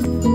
Bye.